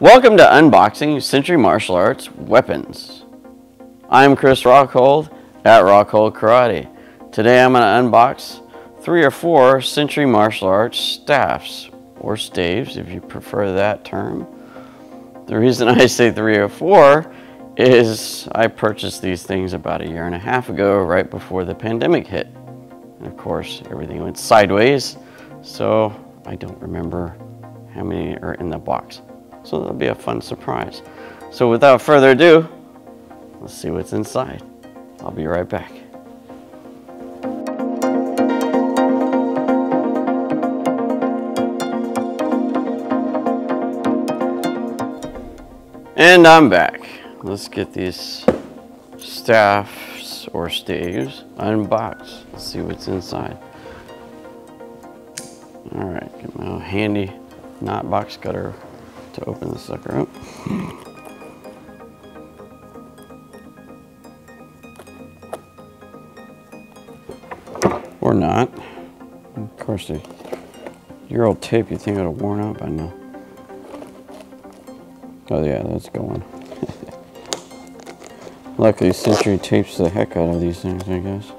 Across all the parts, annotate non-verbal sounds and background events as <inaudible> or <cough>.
Welcome to Unboxing Century Martial Arts Weapons. I'm Chris Rockhold at Rockhold Karate. Today I'm going to unbox three or four Century Martial Arts staffs, or staves if you prefer that term. The reason <laughs> I say three or four is I purchased these things about a year and a half ago, right before the pandemic hit. And of course, everything went sideways, so I don't remember how many are in the box. So that'll be a fun surprise. So without further ado, let's see what's inside. I'll be right back. And I'm back. Let's get these staffs or staves unboxed. Let's see what's inside. All right, get my handy knot box cutter to open the sucker up. Or not. Of course, the year old tape you think it would have worn out by now. Oh yeah, that's going. <laughs> Luckily, Century tapes the heck out of these things, I guess.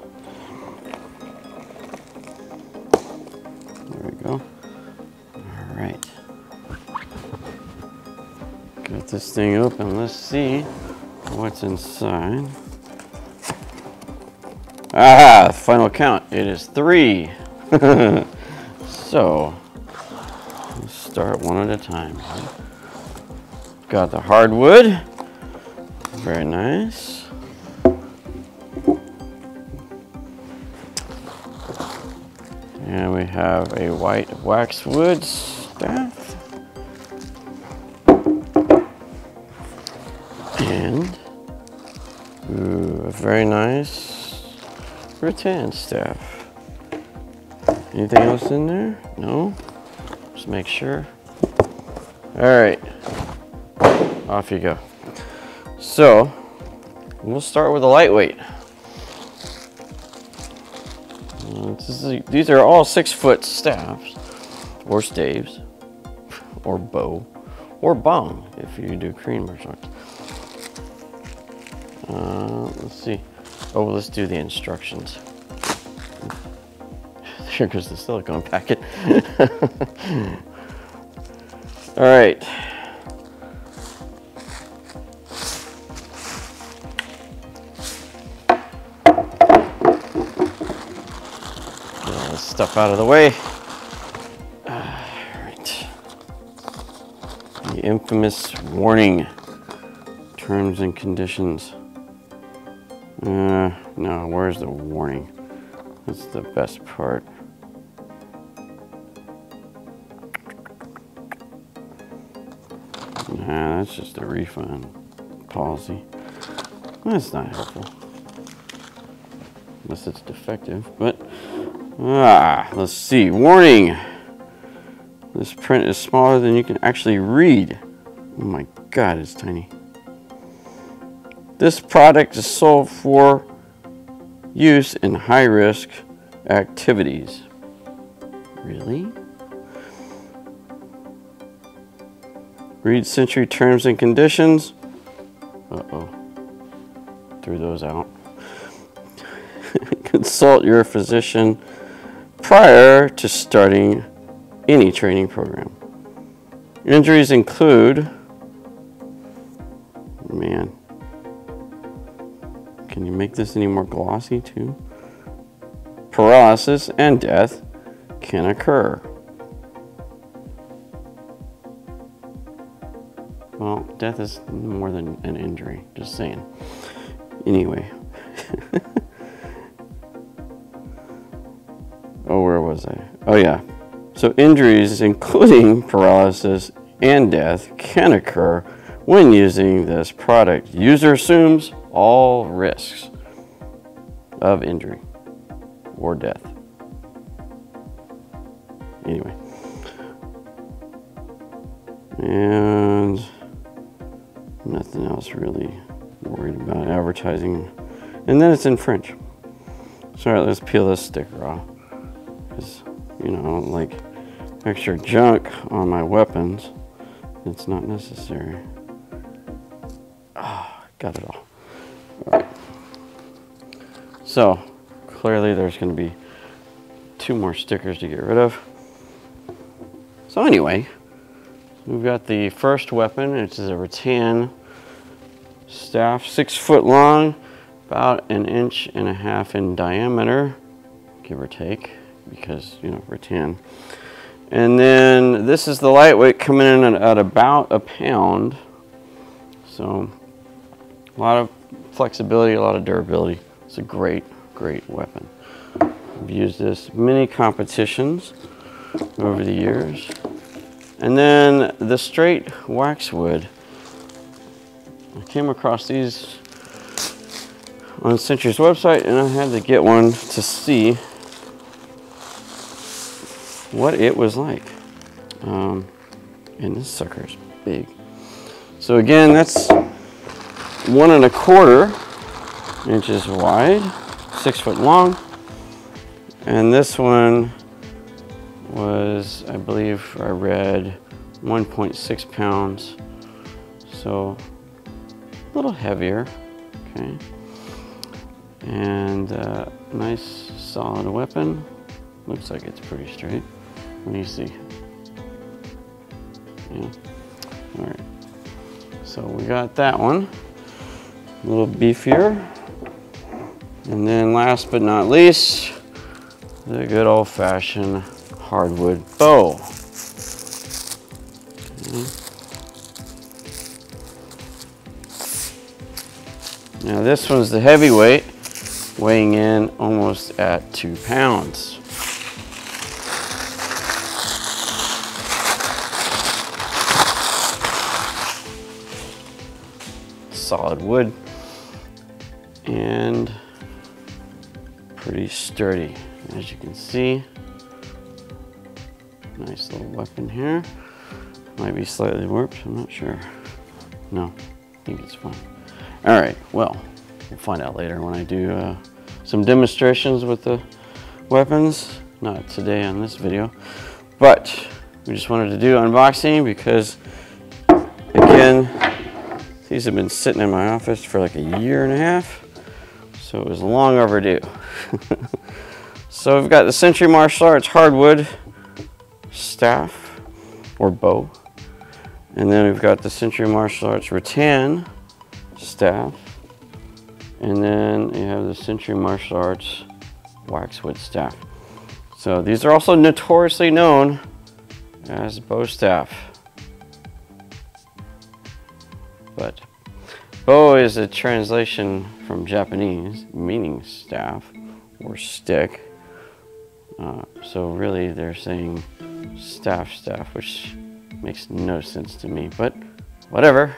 This thing open. Let's see what's inside. Ah, final count. It is three. <laughs> so, let's start one at a time. Got the hardwood. Very nice. And we have a white waxwood staff. And ooh, a very nice rattan staff. Anything else in there? No? Just make sure. All right, off you go. So, we'll start with a lightweight. Is, these are all six foot staffs, or staves, or bo, or bong if you do Korean martial arts. Uh, let's see. Oh, let's do the instructions. <laughs> Here goes the silicone packet. <laughs> All right. Get all this stuff out of the way. <sighs> All right. The infamous warning. Terms and conditions. Uh, no, where's the warning? That's the best part. Nah, that's just a refund policy. That's not helpful. Unless it's defective, but ah, let's see. Warning. This print is smaller than you can actually read. Oh my god, it's tiny. This product is sold for use in high risk activities. Really? Read Century Terms and Conditions. Uh oh. Threw those out. <laughs> Consult your physician prior to starting any training program. Injuries include, man, can you make this any more glossy too? Paralysis and death can occur. Well, death is more than an injury, just saying. Anyway. <laughs> oh, where was I? Oh, yeah. So, injuries, including paralysis and death, can occur when using this product. User assumes all risks of injury or death. Anyway. And nothing else really worried about advertising. And then it's in French. So let's peel this sticker off. Because, you know, like extra junk on my weapons. it's not necessary. Ah, got it all. So, clearly there's going to be two more stickers to get rid of. So anyway, we've got the first weapon, which is a rattan staff, six foot long, about an inch and a half in diameter, give or take, because, you know, rattan. And then this is the lightweight coming in at about a pound. So a lot of flexibility, a lot of durability. It's a great, great weapon. I've used this many competitions over the years. And then the straight waxwood. I came across these on Century's website and I had to get one to see what it was like. Um, and this sucker is big. So again, that's one and a quarter inches wide, six foot long. And this one was, I believe I read 1.6 pounds. So a little heavier, okay. And uh, nice solid weapon. Looks like it's pretty straight. Let me see? Yeah, all right. So we got that one, a little beefier. And then last but not least, the good old fashioned hardwood bo. Now this one's the heavyweight, weighing in almost at two pounds. Solid wood and pretty sturdy, as you can see. Nice little weapon here. Might be slightly warped, I'm not sure. No, I think it's fine. All right, well, we'll find out later when I do uh, some demonstrations with the weapons. Not today on this video, but we just wanted to do unboxing because, again, these have been sitting in my office for like a year and a half, so it was long overdue. <laughs> so we've got the Century Martial Arts hardwood staff or bo. And then we've got the Century Martial Arts rattan staff. And then you have the Century Martial Arts waxwood staff. So these are also notoriously known as bo staff. But bo is a translation from Japanese meaning staff or stick. Uh, so really they're saying staff staff, which makes no sense to me, but whatever.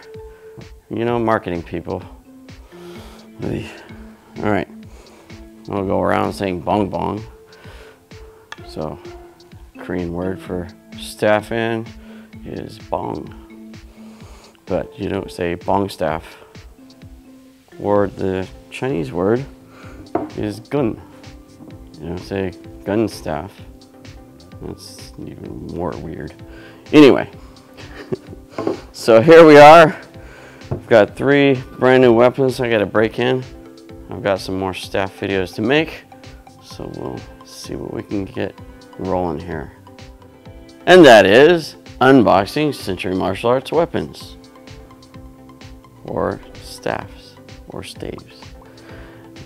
You know, marketing people. All right, I'll go around saying bong bong. So, Korean word for staff in is bong, but you don't say bong staff. Or the Chinese word is gun. You don't say gun staff. That's even more weird. Anyway, <laughs> so here we are. I've got three brand new weapons I got to break in. I've got some more staff videos to make, so we'll see what we can get rolling here. And that is unboxing Century Martial Arts weapons, or staffs, or staves.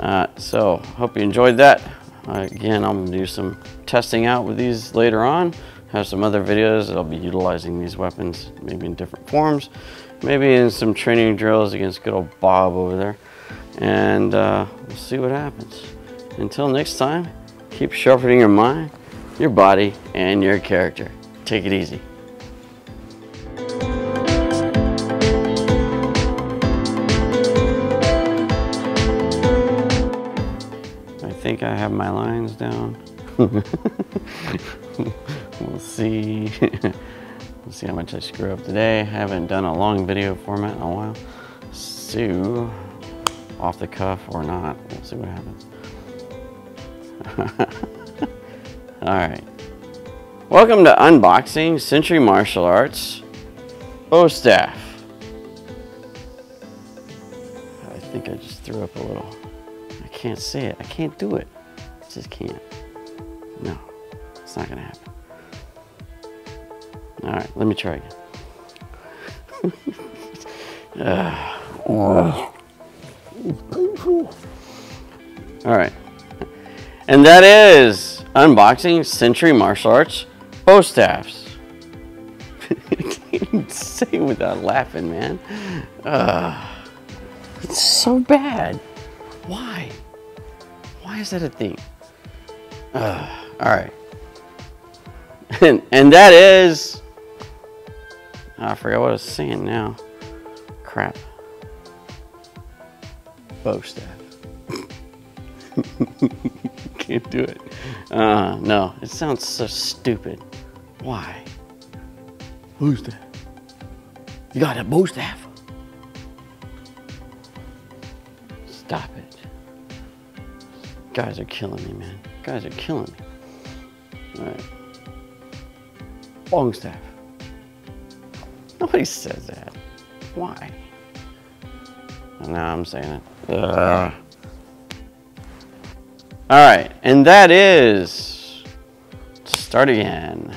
Uh, so, hope you enjoyed that. Uh, again, I'm gonna do some testing out with these later on. Have some other videos that I'll be utilizing these weapons, maybe in different forms, maybe in some training drills against good old Bob over there. And uh, we'll see what happens. Until next time, keep sharpening your mind, your body, and your character. Take it easy. Think I have my lines down. <laughs> we'll see. <laughs> we'll see how much I screw up today. I haven't done a long video format in a while. So, off the cuff or not, we'll see what happens. <laughs> All right. Welcome to Unboxing Century Martial Arts oh, bo staff. I think I just threw up a little. Can't say it. I can't do it. I just can't. No, it's not gonna happen. All right, let me try again. <laughs> uh. All right. And that is unboxing Century Martial Arts bo staffs. <laughs> Can't even say without laughing, man. Uh, it's so bad. Why? Why is that a thing? Uh, all right. <laughs> And, and that is. Oh, I forgot what I was saying now. Crap. Bo staff. <laughs> Can't do it. Uh, no, it sounds so stupid. Why? Who's that? You got a bo staff? Stop it. Guys are killing me, man. Guys are killing me. Alright. Longstaff. Nobody says that. Why? Now I'm saying it. Ugh. All right, and that is start again.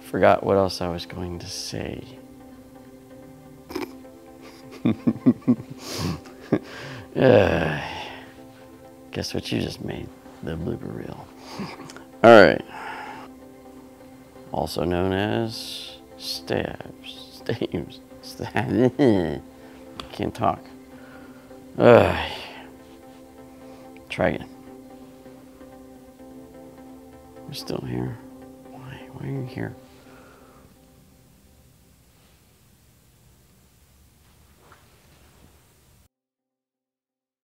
Forgot what else I was going to say. Uh, guess what you just made? The blooper reel. All right. Also known as stabs. Steve's. <laughs> Can't talk. Ugh. Try again. I'm still here. Why? Why are you here?